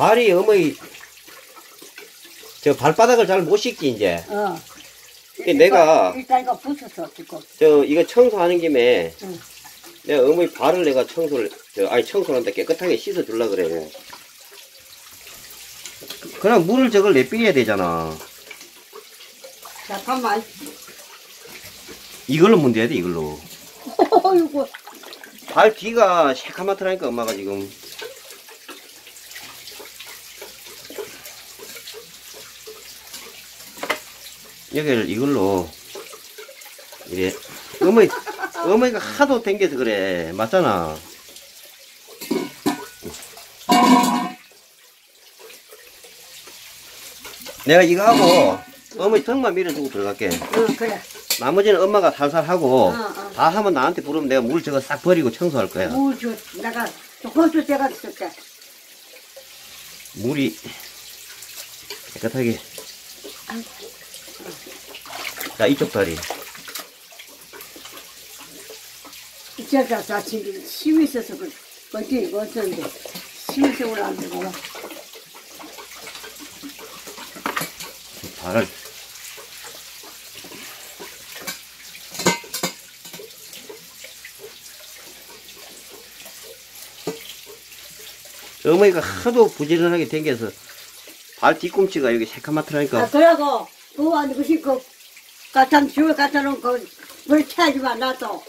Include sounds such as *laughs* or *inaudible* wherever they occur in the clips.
발이 어머니 저 발바닥을 잘 못 씻기 이제 어. 이게 내가 일단 이거 부숴서 지금. 저 이거 청소하는 김에 응. 내가 어머니 발을 내가 청소를 저 아니 청소하는데 깨끗하게 씻어 줄라 그래 그냥 물을 저걸 내빼야 되잖아 잠깐만. 이걸로 문대야 돼 이걸로 *laughs* 어이구. 발 뒤가 새카맣더라니까 엄마가 지금 여기를 이걸로 이래 어머니 어머니가 하도 댕겨서 그래 맞잖아 내가 이거 하고 어머니 턱만 밀어주고 들어갈게 응, 그래. 나머지는 엄마가 살살 하고 어, 어. 다 하면 나한테 부르면 내가 물 저거 싹 버리고 청소할 거야 물 줘. 내가 조금씩 제가 줄게. 물이 깨끗하게 자 이쪽 다리 제가 다 지금 심이 있어서 그, 어디, 어쩐데. 심이 있어 올라앉는 거야. 발을 어머니가 하도 부지런하게 댕겨서 발 뒤꿈치가 여기 아, 새카맣더라니까 그러고, 그거 아니고 싶고, 갖다, 주에 갖다 거, 물 채지 마, 나도.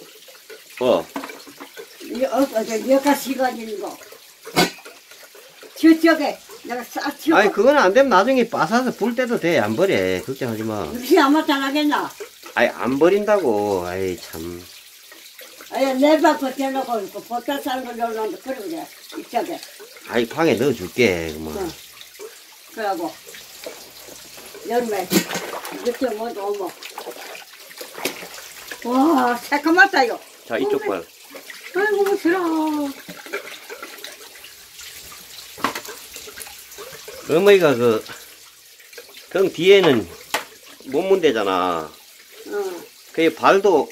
어 이, 어, 어, 저, 여가 시간인 거. 저쪽에, 내가 싹 치워. 아니 그거는 안 되면 나중에 빠사서 불 때도 돼 안 버려 걱정하지 마 혹시 아마 잘하겠나? 아니 안 버린다고 아이 참 아야, 내방 버텨놓고, 있고, 버텨 사는 걸 넣어놓는데, 그래. 이쪽에. 아이 방에 넣어줄게 뭐. 응. 그러고, 여름에, 늦게 못 오고. 와, 새까맣다, 이거. 자 이쪽 발 아이고, 뭐, 싫어. 어머니가 그, 등 뒤에는 못 문대잖아. 응. 그 발도,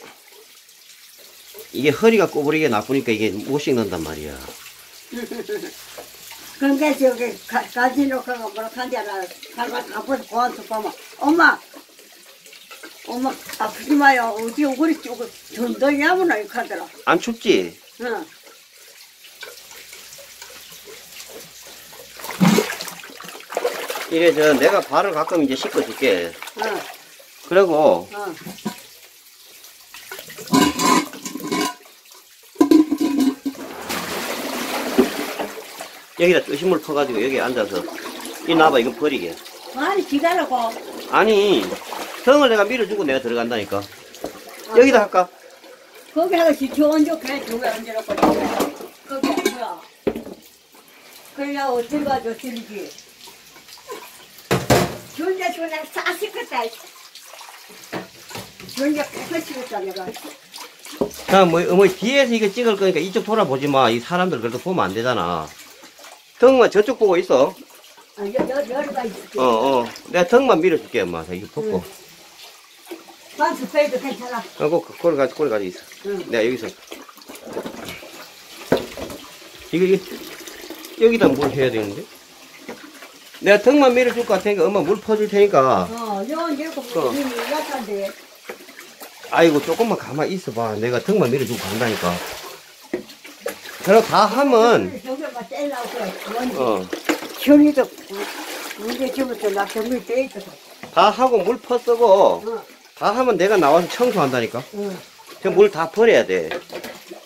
이게 허리가 꼬부리게 나쁘니까 이게 못 씻는단 말이야. *laughs* 그러니까 저기 가, 가지놓고 뭐라 한잖아 가서 아버지 보안서 보면 엄마 엄마 아프지 마요 어디 우리 쪽을 전도냐무나 이렇게 하더라 안 춥지? 응. 이래, 저, 내가 발을 가끔 이제 씻어줄게. 응. 그리고, 응. 여기다 물 퍼가지고 여기 앉아서, 이 나봐, 이거 버리게. 아니 기다려고 아니, 등을 내가 밀어주고 내가 들어간다니까. 여기다 할까? 거기 하듯이 좋은 좋게 두개 얹어놓고 거기 뭐야 그래야 어떻게 준자 준자 싹 씻겠다 준자 깨끗이 씻겠다 내가 자, 뭐, 어머니 뒤에서 이거 찍을 거니까 이쪽 돌아보지 마. 이 사람들 그래도 보면 안 되잖아. 등만 저쪽 보고 있어. 아, 여, 여, 여기가 있을게 어, 어. 내가 등만 밀어줄게, 엄마. 자, 이거 벗고. 반스 빼도 괜찮아 어, 그, 그걸 가지고, 그걸 가지고 있어. 응. 내가 여기서. 이거, 이거, 여기다 물 해야 되는데? 내가 등만 밀어줄 것 같으니까 엄마 물 퍼줄 테니까. 어, 요, 이거 어. 뭐, 힘이 약한데. 아이고, 조금만 가만히 있어봐. 내가 등만 밀어주고 간다니까. 그리고 다 하면, 떼려고. 어, 나떼 있어서. 다 하고 물 퍼쓰고, 어, 다 하면 내가 나와서 청소한다니까. 응. 저물 다 버려야 돼.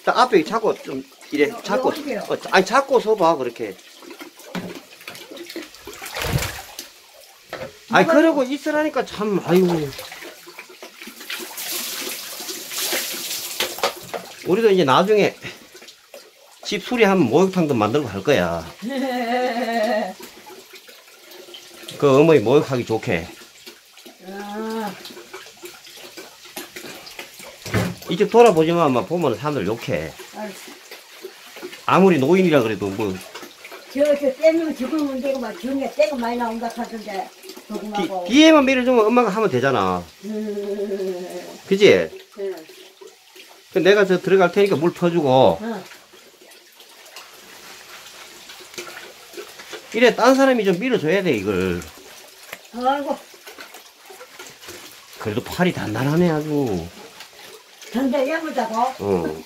자, 앞에 자꾸 좀, 이래, 여- 자꾸, 여기요? 어, 아니, 자꾸 서봐, 그렇게. 아니, 그러고 있으라니까 참, 아이고. 우리도 이제 나중에 집 수리하면 목욕탕도 만들고 할 거야. 그 어머니 목욕하기 좋게. 아, 이쪽 돌아보지만 막 보면 사람들 욕해. 아무리 노인이라 그래도 뭐 저, 저 떼면 죽으면 되고 막 중에 떼가 많이 나온다 하던데. 뒤, 조금하고. 뒤 에만 밀어주면 엄마가 하면 되잖아. 음, 그지? 응. 그 내가 저 들어갈 테니까 물 퍼주고, 응. 이래 딴 사람이 좀 밀어줘야 돼 이걸 아이고, 그래도 팔이 단단하네 아주 근데 예쁘다고? 어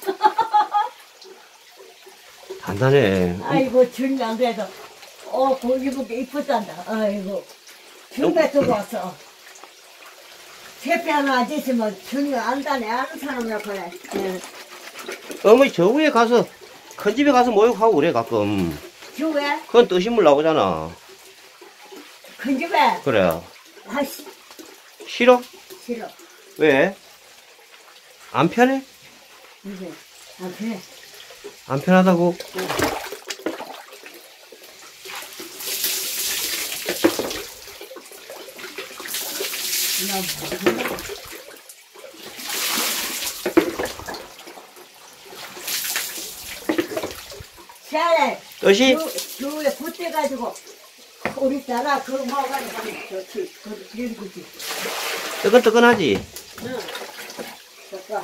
단단해 아이고, 준이 안 그래도, 어, 고기 보기 이쁘단다. 아이고, 준배 두고 왔어. 택배하는 아저씨면 준이가 안다네. 아는 사람이라 그래. 예. 어머니 저 위에 가서 큰 집에 가서 모욕하고 그래 가끔 주에? 그건 뜨신물 나오잖아 큰 집에? 그래 아씨, 싫어? 싫어. 왜? 안 편해? 이제, 아, 그래. 안 편하다고? 나 샤레, 뜻이? 주, 주에 굿대 가지고, 우리 따라 그거 먹어가지고 가면 좋지. 그, 그래, 그지. 뜨끈뜨끈하지? 응. 됐다.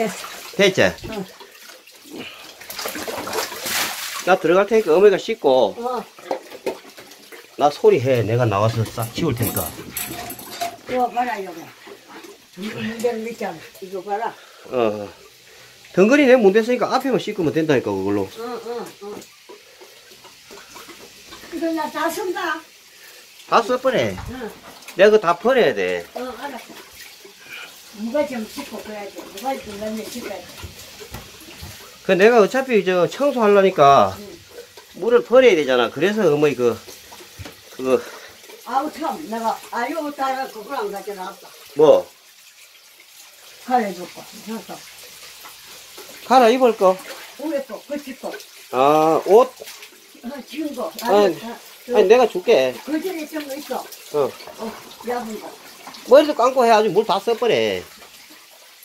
됐어. 됐지? 응. 나 들어갈 테니까 어머니가 씻고 어, 나 소리해 내가 나와서 싹 치울 테니까 이거 봐라, 이거. 문제는 있잖아. 이거 봐라. 어 덩거리 내 문댔으니까 앞에만 씻으면 된다니까 그걸로 응, 응, 응. 이거 나다 쓴다. 다 써버려 응, 내가 그거 다 버려야 돼 어, 알았어. 누가 좀 씻고 그래야지. 누가 좀 맨날 씻어야지. 그 내가 어차피 저 청소하려니까 응. 물을 버려야 되잖아 그래서 어머니 그 그거 아우, 참. 내가 아유 따라 그걸 안 가져놨다. 뭐 가려줄거. 그래서 갈아 입을 거 위에 거, 그치 거. 아, 옷? 어, 지은 거. 아니, 아, 아니, 내가 줄게. 그 전에 좀 있어. 어. 어, 얇은 거. 머리도 감고 해야지 물다 써버려.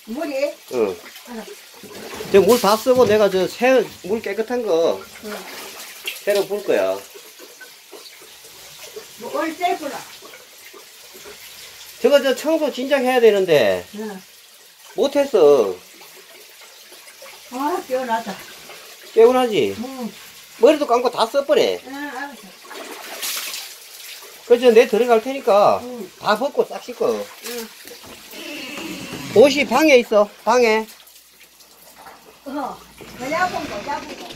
물이? 응. 알았어. 저물 다 쓰고 내가 저 새, 물 깨끗한 거 응. 새로 불 거야. 뭐, 얼 떼구나. 저거 저 청소 진작 해야 되는데, 응. 못했어. 아, 깨어나다. 깨운하지? 응. 머리도 감고 다 써버려. 응. 그래서 내 들어갈 테니까 응. 다 벗고 싹 씻고. 응. 옷이 방에 있어, 방에. 어, 그 얇은 거, 얇은 거.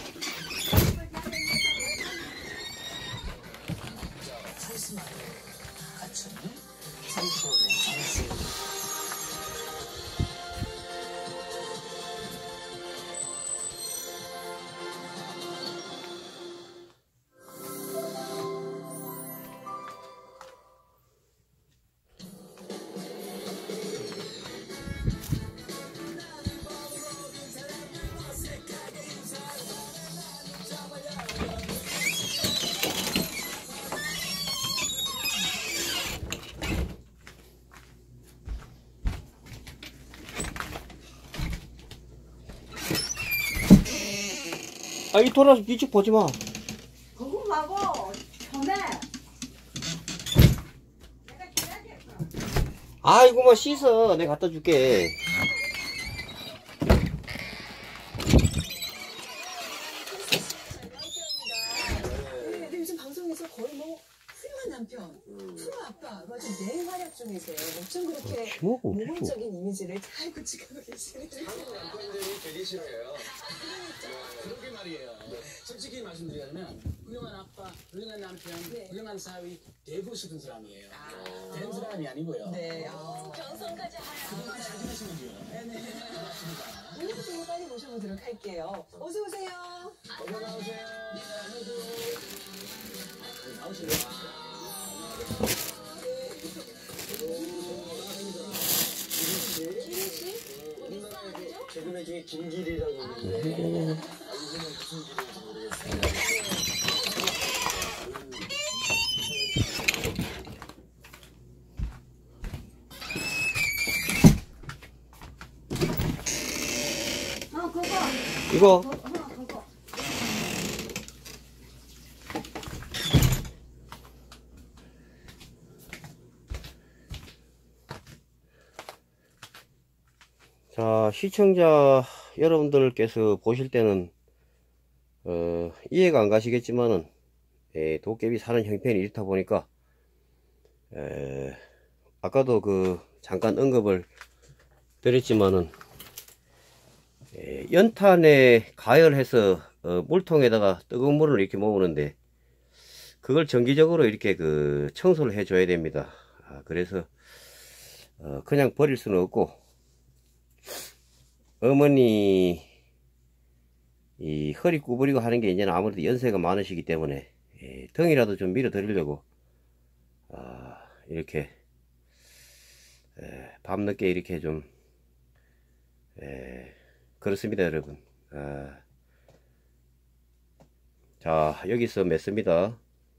아, 이 돌아서 뒤쪽 보지 마. 그거 말고, 돼. 아이고, 뭐 씻어. 내가 갖다 줄게. 네, 요즘 방송에서 거의 뭐 훌륭한 남편, 프로 아빠, 아주 맹활약 중이세요. 어쩜 그렇게 뭐고, 모범적인 이미지를 잘 구축하고 계시는지. 사람들이 되게 싫어해요. 말씀드리자면 훌륭한 아빠, 훌륭한 남편, 네. 훌륭한 사위 대구 수준 사람이에요. 된 사람이 아니고요. 네. 아. 그것만 잘 지내시면 돼요. 네네. 오늘도 빨리 모셔보도록 할게요. 어서 오세요. 어서 나오세요. 나오세요. 개그맨 중에 김길이라고 있는데 이거. 자 시청자 여러분들께서 보실 때는 어, 이해가 안 가시겠지만은 예, 도깨비 사는 형편이 이렇다 보니까 에, 아까도 그 잠깐 언급을 드렸지만은 에, 연탄에 가열해서 어, 물통에다가 뜨거운 물을 이렇게 모으는데 그걸 정기적으로 이렇게 그 청소를 해 줘야 됩니다. 아, 그래서 어, 그냥 버릴 수는 없고 어머니 이 허리 구부리고 하는 게 이제는 아무래도 연세가 많으시기 때문에 예, 등이라도 좀 밀어 드리려고 아, 이렇게 에, 밤늦게 이렇게 좀 에, 그렇습니다 여러분. 아, 자 여기서 맺습니다